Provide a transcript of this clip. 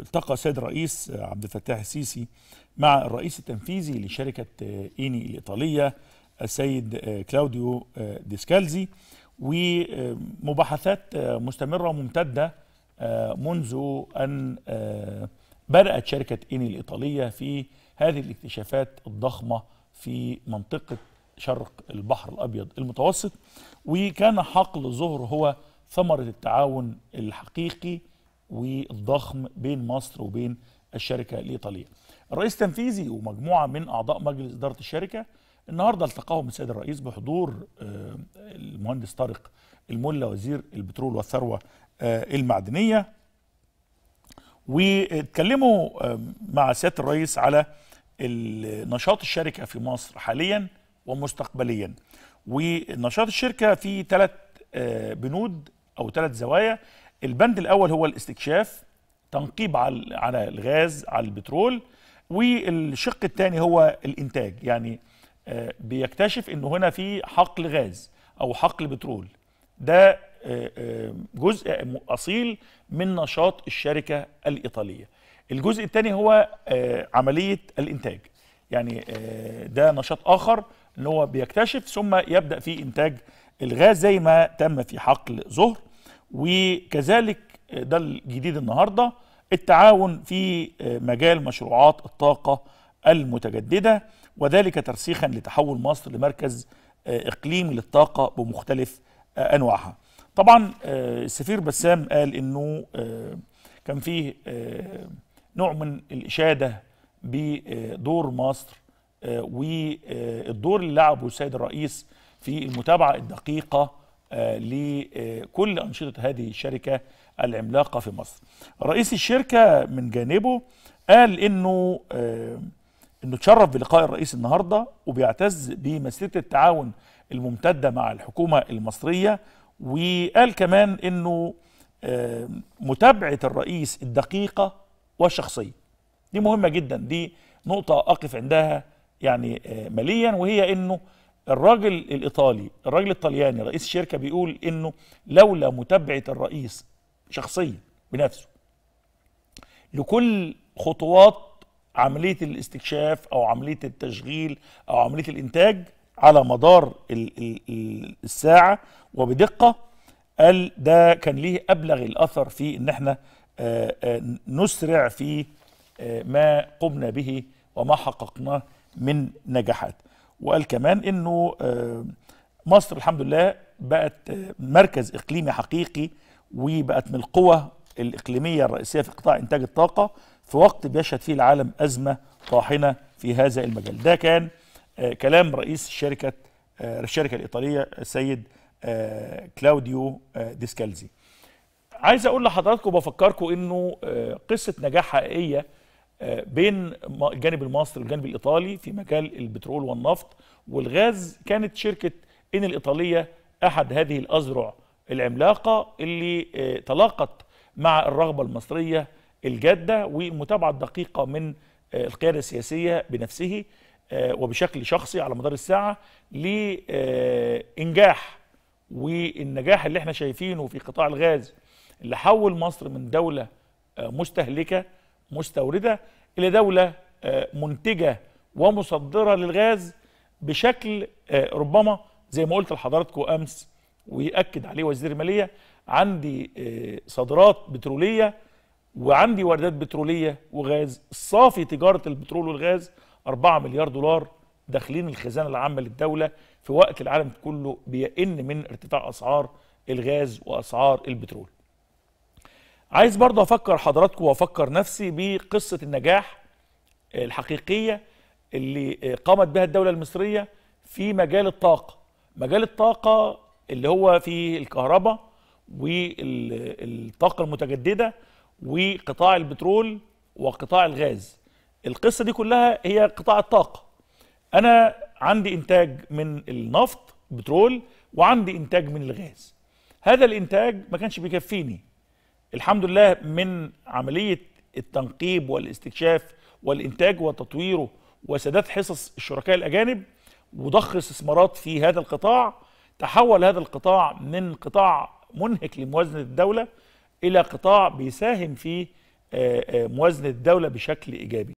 التقى السيد الرئيس عبد الفتاح السيسي مع الرئيس التنفيذي لشركة إيني الإيطالية السيد كلاوديو ديسكالزي ومباحثات مستمرة وممتدة منذ أن بدأت شركة إيني الإيطالية في هذه الاكتشافات الضخمة في منطقة شرق البحر الأبيض المتوسط. وكان حقل ظهر هو ثمرة التعاون الحقيقي والضخم بين مصر وبين الشركة الإيطالية. الرئيس التنفيذي ومجموعة من أعضاء مجلس إدارة الشركة النهاردة التقاهم السيد الرئيس بحضور المهندس طارق الملا وزير البترول والثروة المعدنية. واتكلموا مع سيادة الرئيس على نشاط الشركة في مصر حاليا ومستقبليا. ونشاط الشركة في ثلاث بنود أو ثلاث زوايا. البند الأول هو الاستكشاف تنقيب على على الغاز على البترول والشق الثاني هو الإنتاج. يعني بيكتشف إنه هنا في حقل غاز أو حقل بترول. ده جزء أصيل من نشاط الشركة الإيطالية. الجزء الثاني هو عملية الإنتاج. يعني ده نشاط آخر إن هو بيكتشف ثم يبدأ في إنتاج الغاز زي ما تم في حقل ظهر وكذلك ده الجديد النهارده التعاون في مجال مشروعات الطاقة المتجددة وذلك ترسيخا لتحول مصر لمركز إقليمي للطاقة بمختلف أنواعها. طبعا السفير بسام قال إنه كان فيه نوع من الإشادة بدور مصر والدور اللي لعبه السيد الرئيس في المتابعة الدقيقة لكل أنشطة هذه الشركة العملاقة في مصر. رئيس الشركة من جانبه قال إنه إنه تشرف بلقاء الرئيس النهاردة وبيعتز بمسيرة التعاون الممتدة مع الحكومة المصرية وقال كمان إنه متابعة الرئيس الدقيقة والشخصية. دي مهمة جدا دي نقطة أقف عندها يعني مليا وهي إنه الراجل الإيطالي الراجل الطلياني رئيس الشركة بيقول إنه لولا متابعة الرئيس شخصيا بنفسه لكل خطوات عملية الاستكشاف أو عملية التشغيل أو عملية الإنتاج على مدار الساعة وبدقة قال ده كان ليه أبلغ الأثر في إن إحنا نسرع في ما قمنا به وما حققناه من نجاحات وقال كمان إنه مصر الحمد لله بقت مركز إقليمي حقيقي وبقت من القوى الإقليمية الرئيسية في قطاع إنتاج الطاقة في وقت بيشهد فيه العالم أزمة طاحنة في هذا المجال. ده كان كلام رئيس الشركة الشركة الإيطالية السيد كلاوديو ديسكالزي. عايز أقول لحضراتكم بفكركم إنه قصة نجاح حقيقية بين الجانب المصري والجانب الإيطالي في مجال البترول والنفط. والغاز كانت شركة إيني الإيطالية أحد هذه الاذرع العملاقة اللي تلاقت مع الرغبة المصرية الجادة والمتابعة الدقيقة من القيادة السياسية بنفسه وبشكل شخصي على مدار الساعة لانجاح والنجاح اللي إحنا شايفينه في قطاع الغاز اللي حول مصر من دولة مستهلكة مستوردة إلى دولة منتجة ومصدرة للغاز بشكل ربما زي ما قلت لحضراتكم أمس ويأكد عليه وزير المالية عندي صادرات بترولية وعندي واردات بترولية وغاز صافي تجارة البترول والغاز 4 مليار دولار داخلين الخزانة العامة للدولة في وقت العالم كله بيئن من ارتفاع أسعار الغاز وأسعار البترول. عايز برضه أفكر حضراتكم وافكر نفسي بقصة النجاح الحقيقية اللي قامت بها الدولة المصرية في مجال الطاقة. مجال الطاقة اللي هو في الكهرباء والطاقة المتجددة وقطاع البترول وقطاع الغاز. القصة دي كلها هي قطاع الطاقة. أنا عندي إنتاج من النفط بترول وعندي إنتاج من الغاز. هذا الإنتاج ما كانش بيكفيني. الحمد لله من عملية التنقيب والاستكشاف والإنتاج وتطويره وسداد حصص الشركاء الأجانب وضخ استثمارات في هذا القطاع تحول هذا القطاع من قطاع منهك لموازنة الدولة إلى قطاع بيساهم في آه، آه، موازنة الدولة بشكل إيجابي.